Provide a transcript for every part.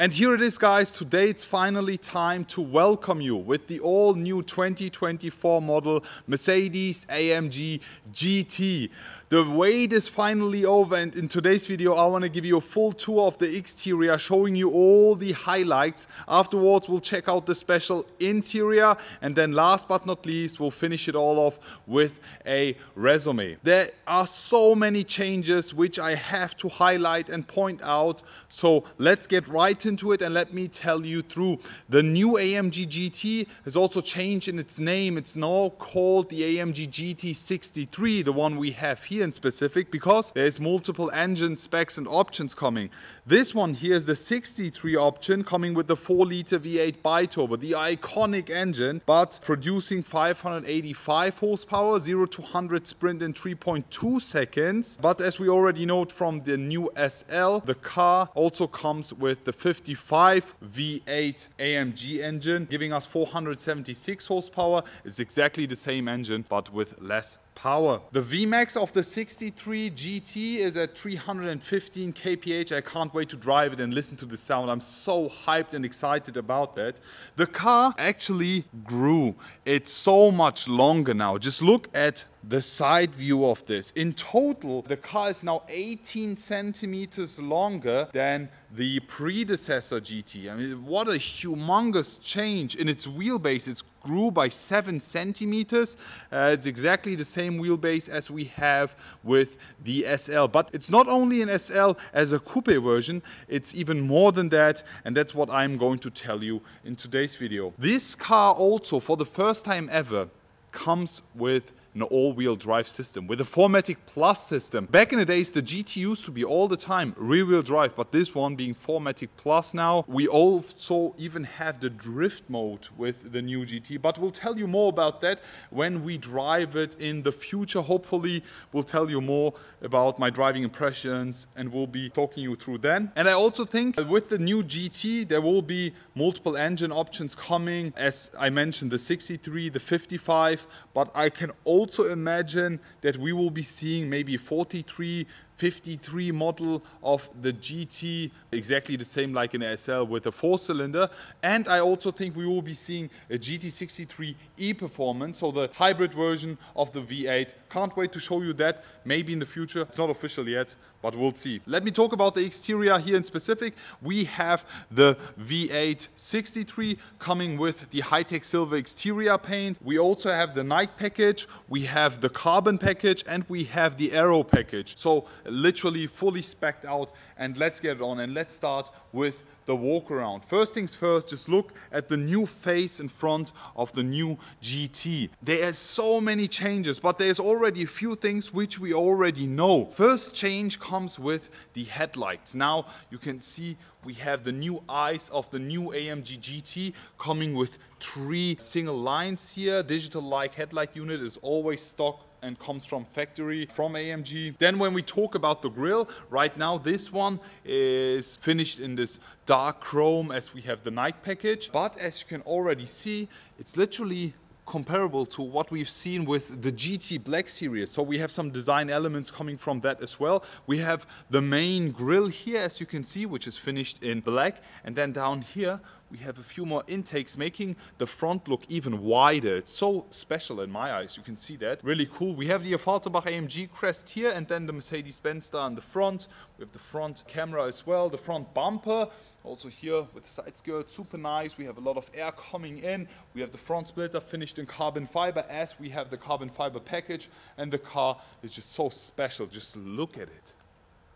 And here it is guys, today it's finally time to welcome you with the all new 2024 model Mercedes AMG GT. The wait is finally over and in today's video I want to give you a full tour of the exterior showing you all the highlights. Afterwards we'll check out the special interior and then last but not least we'll finish it all off with a resume. There are so many changes which I have to highlight and point out so let's get right into it and let me tell you through. The new AMG GT has also changed in its name. It's now called the AMG GT63, the one we have here in specific because there's multiple engine specs and options coming. This one here is the 63 option coming with the 4 liter V8 biturbo, the iconic engine, but producing 585 horsepower, 0 to 100 sprint in 3.2 seconds. But as we already know from the new SL, the car also comes with the 55 V8 AMG engine, giving us 476 horsepower. It's exactly the same engine, but with less power. The VMAX of the 63 GT is at 315 kph. I can't wait to drive it and listen to the sound. I'm so hyped and excited about that. The car actually grew. It's so much longer now. Just look at the side view of this. In total, the car is now 18 centimeters longer than the predecessor GT. I mean, what a humongous change in its wheelbase. It's grew by 7 centimeters. Uh, it's exactly the same wheelbase as we have with the SL. But it's not only an SL as a coupe version, it's even more than that. And that's what I'm going to tell you in today's video. This car also, for the first time ever, comes with an all-wheel drive system with a 4MATIC Plus system. Back in the days, the GT used to be all the time rear-wheel drive, but this one being 4MATIC Plus now. We also even have the drift mode with the new GT, but we'll tell you more about that when we drive it in the future. Hopefully, we'll tell you more about my driving impressions and we'll be talking you through then. And I also think with the new GT, there will be multiple engine options coming. As I mentioned, the 63, the 55, but I can also also imagine that we will be seeing maybe 43 53 model of the GT, exactly the same like in SL with a four cylinder. And I also think we will be seeing a GT63 E Performance, so the hybrid version of the V8. Can't wait to show you that, maybe in the future. It's not official yet, but we'll see. Let me talk about the exterior here in specific. We have the V8 63 coming with the high-tech silver exterior paint. We also have the night package, we have the carbon package, and we have the aero package. So literally fully specced out and let's get it on and let's start with the walk around. First things first, just look at the new face in front of the new GT. There are so many changes, but there's already a few things which we already know. First change comes with the headlights. Now you can see we have the new eyes of the new AMG GT coming with three single lines here. Digital like headlight unit is always stock and comes from factory from AMG. Then when we talk about the grill, right now this one is finished in this dark chrome as we have the night package. But as you can already see, it's literally comparable to what we've seen with the GT Black series. So we have some design elements coming from that as well. We have the main grill here, as you can see, which is finished in black. And then down here, we have a few more intakes making the front look even wider. It's so special in my eyes, you can see that. Really cool. We have the Affalterbach AMG crest here and then the Mercedes-Benz star on the front. We have the front camera as well, the front bumper. Also here with the side skirt, super nice. We have a lot of air coming in. We have the front splitter finished in carbon fiber as we have the carbon fiber package and the car is just so special. Just look at it.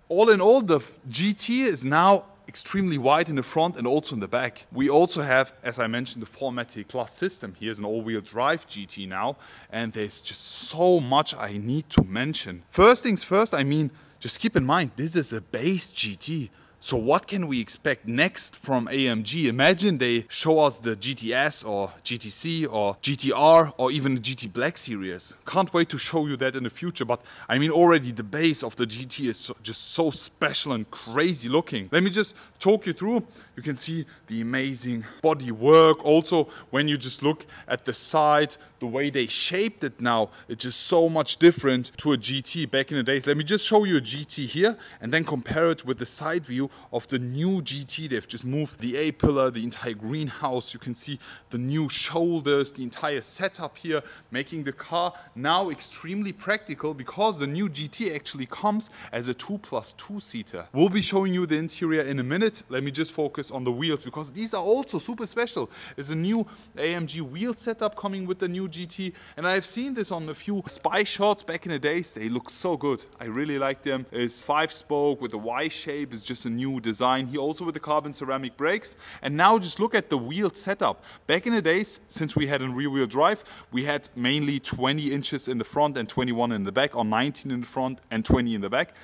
All in all, the GT is now extremely wide in the front and also in the back. We also have, as I mentioned, the 4MATIC Plus system. Here's an all-wheel drive GT now, and there's just so much I need to mention. First things first, I mean, just keep in mind, this is a base GT. So what can we expect next from AMG? Imagine they show us the GTS or GTC or GTR or even the GT Black series. Can't wait to show you that in the future, but I mean already the base of the GT is so, just so special and crazy looking. Let me just talk you through. You can see the amazing body work. Also, when you just look at the side, the way they shaped it now, it's just so much different to a GT back in the days. Let me just show you a GT here and then compare it with the side view of the new GT. They've just moved the A-pillar, the entire greenhouse. You can see the new shoulders, the entire setup here, making the car now extremely practical because the new GT actually comes as a 2 plus 2 seater. We'll be showing you the interior in a minute. Let me just focus on the wheels because these are also super special. It's a new AMG wheel setup coming with the new GT and I've seen this on a few spy shots back in the days. They look so good. I really like them. It's 5 spoke with a Y shape. It's just a new design here also with the carbon ceramic brakes. And now just look at the wheel setup. Back in the days, since we had a rear wheel drive, we had mainly 20 inches in the front and 21 in the back or 19 in the front and 20 in the back.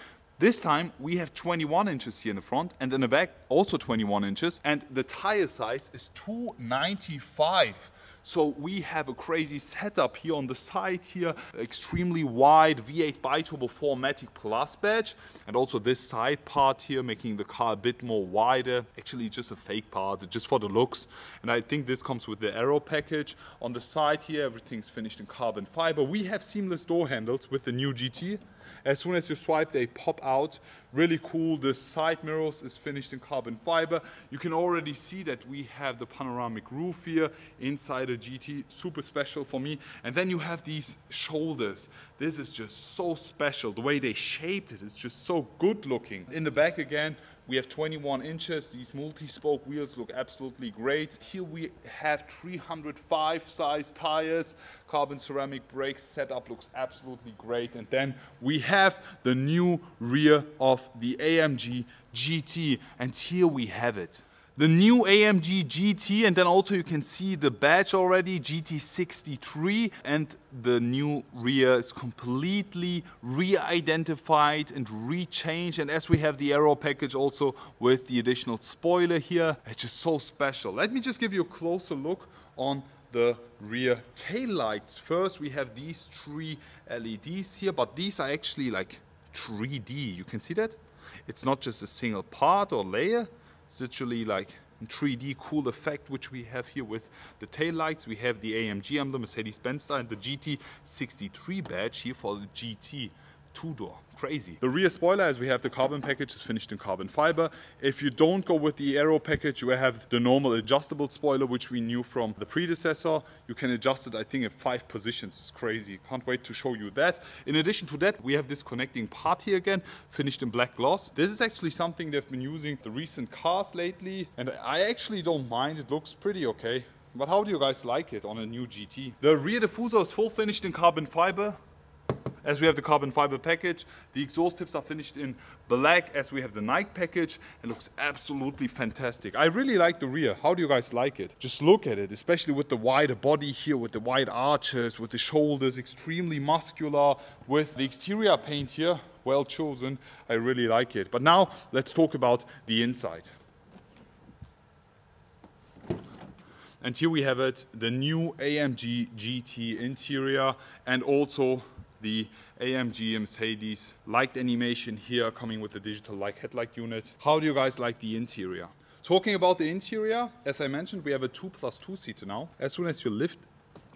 This time we have 21 inches here in the front and in the back also 21 inches and the tire size is 295. So we have a crazy setup here on the side here, extremely wide V8 Biturbo 4MATIC Plus badge and also this side part here making the car a bit more wider, actually just a fake part, just for the looks. And I think this comes with the aero package. On the side here everything's finished in carbon fiber. We have seamless door handles with the new GT. As soon as you swipe, they pop out. Really cool. The side mirrors is finished in carbon fiber. You can already see that we have the panoramic roof here inside the GT. Super special for me. And then you have these shoulders. This is just so special. The way they shaped it is just so good looking. In the back again, we have 21 inches. These multi-spoke wheels look absolutely great. Here we have 305 size tires. Carbon ceramic brakes setup looks absolutely great. And then we have the new rear of the AMG GT. And here we have it the new AMG GT and then also you can see the badge already GT63 and the new rear is completely re-identified and re-changed. And as we have the aero package also with the additional spoiler here it's just so special. Let me just give you a closer look on the rear tail lights. First we have these three LEDs here but these are actually like 3D you can see that? It's not just a single part or layer it's literally like 3D cool effect which we have here with the tail lights. We have the AMG emblem, Mercedes-Benz and the GT63 badge here for the GT two-door. Crazy. The rear spoiler, as we have the carbon package, is finished in carbon fiber. If you don't go with the aero package, you have the normal adjustable spoiler, which we knew from the predecessor. You can adjust it, I think, in five positions. It's crazy. Can't wait to show you that. In addition to that, we have this connecting part here again, finished in black gloss. This is actually something they've been using the recent cars lately, and I actually don't mind. It looks pretty okay. But how do you guys like it on a new GT? The rear diffuser is full finished in carbon fiber as we have the carbon fiber package. The exhaust tips are finished in black as we have the night package. It looks absolutely fantastic. I really like the rear. How do you guys like it? Just look at it, especially with the wider body here, with the wide arches, with the shoulders, extremely muscular, with the exterior paint here, well chosen. I really like it. But now let's talk about the inside. And here we have it, the new AMG GT interior and also the AMG Mercedes light animation here coming with the digital like headlight unit. How do you guys like the interior? Talking about the interior, as I mentioned, we have a 2 plus 2 seater now. As soon as you lift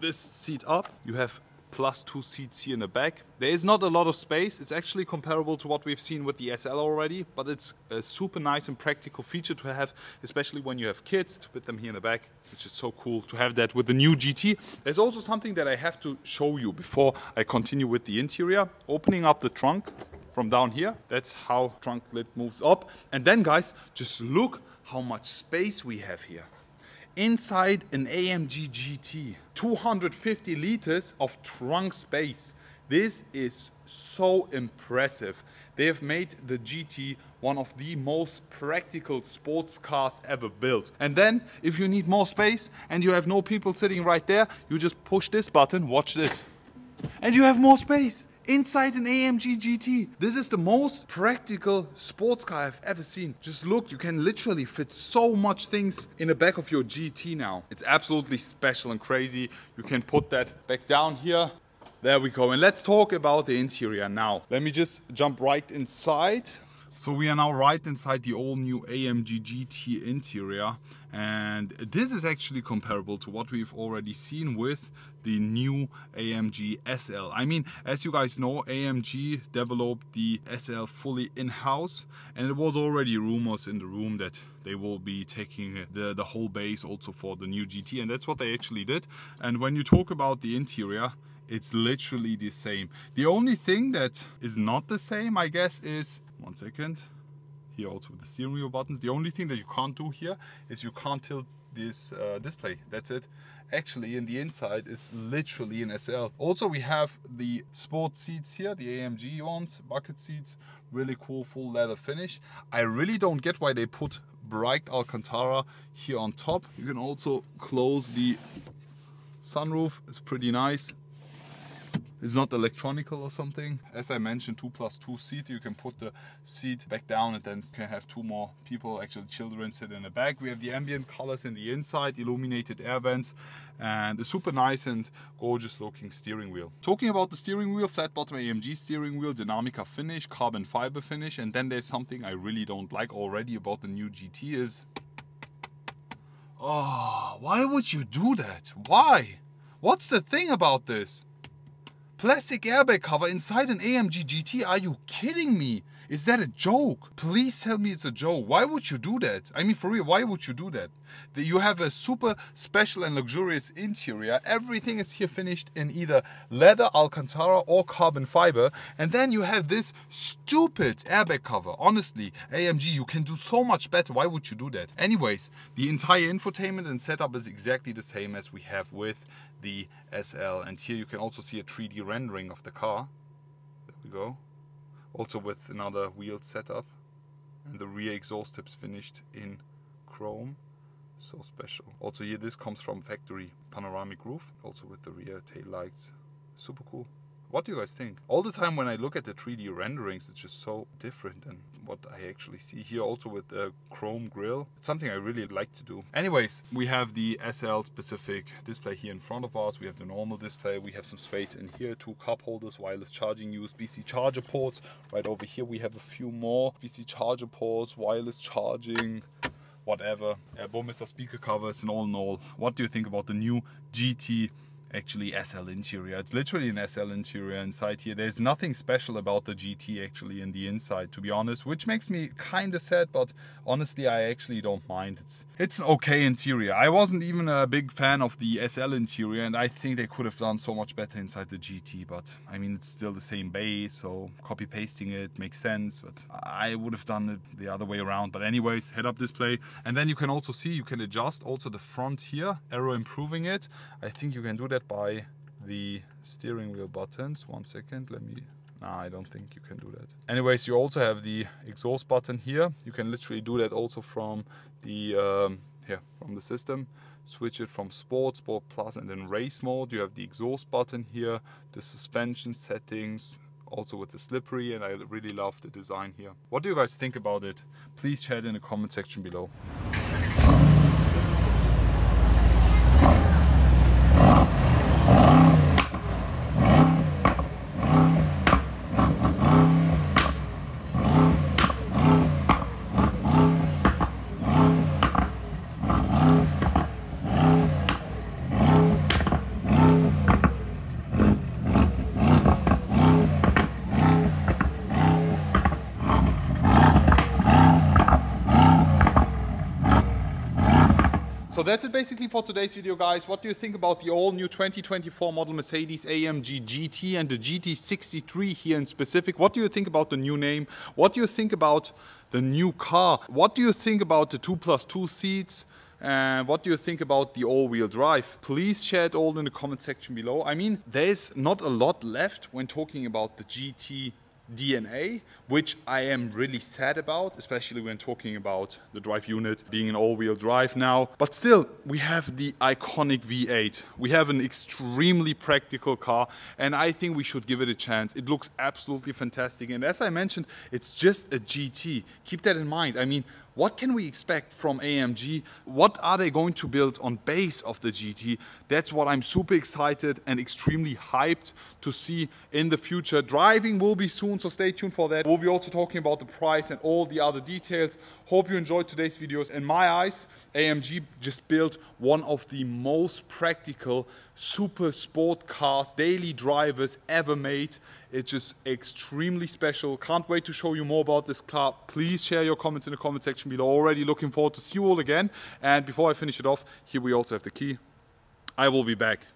this seat up, you have plus two seats here in the back. There is not a lot of space. It's actually comparable to what we've seen with the SL already, but it's a super nice and practical feature to have, especially when you have kids, to put them here in the back. It's just so cool to have that with the new GT. There's also something that I have to show you before I continue with the interior. Opening up the trunk from down here, that's how trunk lid moves up. And then guys, just look how much space we have here inside an AMG GT. 250 liters of trunk space. This is so impressive. They have made the GT one of the most practical sports cars ever built. And then, if you need more space and you have no people sitting right there, you just push this button, watch this. And you have more space inside an AMG GT. This is the most practical sports car I've ever seen. Just look, you can literally fit so much things in the back of your GT now. It's absolutely special and crazy. You can put that back down here. There we go. And let's talk about the interior now. Let me just jump right inside. So we are now right inside the all new AMG GT interior and this is actually comparable to what we've already seen with the new AMG SL. I mean, as you guys know, AMG developed the SL fully in-house and it was already rumors in the room that they will be taking the, the whole base also for the new GT and that's what they actually did. And when you talk about the interior, it's literally the same. The only thing that is not the same, I guess, is, one second, here also with the steering wheel buttons. The only thing that you can't do here is you can't tilt this uh, display. That's it. Actually, in the inside is literally an SL. Also, we have the sport seats here, the AMG ones, bucket seats, really cool full leather finish. I really don't get why they put bright Alcantara here on top. You can also close the sunroof. It's pretty nice. It's not electronical or something. As I mentioned, 2 plus 2 seat. You can put the seat back down and then can have two more people, actually children, sit in the back. We have the ambient colors in the inside, illuminated air vents, and a super nice and gorgeous looking steering wheel. Talking about the steering wheel, flat bottom AMG steering wheel, Dinamica finish, carbon fiber finish, and then there's something I really don't like already about the new GT is... Oh, why would you do that? Why? What's the thing about this? Plastic airbag cover inside an AMG GT? Are you kidding me? Is that a joke? Please tell me it's a joke. Why would you do that? I mean, for real, why would you do that? You have a super special and luxurious interior. Everything is here finished in either leather, Alcantara or carbon fiber. And then you have this stupid airbag cover. Honestly, AMG, you can do so much better. Why would you do that? Anyways, the entire infotainment and setup is exactly the same as we have with the SL. And here you can also see a 3D rendering of the car. There we go. Also with another wheeled setup. And the rear exhaust tips finished in chrome. So special. Also here this comes from factory panoramic roof. Also with the rear tail lights. Super cool. What do you guys think? All the time when I look at the 3D renderings, it's just so different than what I actually see here. Also with the chrome grille. It's something I really like to do. Anyways, we have the SL specific display here in front of us. We have the normal display. We have some space in here, two cup holders, wireless charging, USB-C charger ports. Right over here we have a few more USB-C charger ports, wireless charging, whatever. Uh, Burmester speaker covers and all in all, what do you think about the new GT actually SL interior. It's literally an SL interior inside here. There's nothing special about the GT actually in the inside, to be honest, which makes me kind of sad, but honestly, I actually don't mind. It's, it's an okay interior. I wasn't even a big fan of the SL interior, and I think they could have done so much better inside the GT, but I mean, it's still the same base, so copy pasting it makes sense, but I would have done it the other way around. But anyways, head-up display. And then you can also see, you can adjust also the front here, aero improving it. I think you can do that by the steering wheel buttons. One second, let me Nah, I don't think you can do that. Anyways, you also have the exhaust button here. You can literally do that also from the um, here from the system. Switch it from Sport, Sport Plus, and then Race mode. You have the exhaust button here, the suspension settings, also with the slippery, and I really love the design here. What do you guys think about it? Please chat in the comment section below. So that's it basically for today's video guys. What do you think about the all new 2024 model Mercedes AMG GT and the GT63 here in specific? What do you think about the new name? What do you think about the new car? What do you think about the 2 plus 2 seats? And what do you think about the all-wheel drive? Please share it all in the comment section below. I mean, there's not a lot left when talking about the GT DNA, which I am really sad about, especially when talking about the drive unit being an all-wheel drive now. But still, we have the iconic V8. We have an extremely practical car, and I think we should give it a chance. It looks absolutely fantastic, and as I mentioned, it's just a GT. Keep that in mind. I mean, what can we expect from AMG? What are they going to build on base of the GT? That's what I'm super excited and extremely hyped to see in the future. Driving will be soon, so stay tuned for that. We'll be also talking about the price and all the other details. Hope you enjoyed today's videos. In my eyes, AMG just built one of the most practical super sport cars, daily drivers ever made. It's just extremely special. Can't wait to show you more about this car. Please share your comments in the comment section below. Already looking forward to see you all again. And before I finish it off, here we also have the key. I will be back.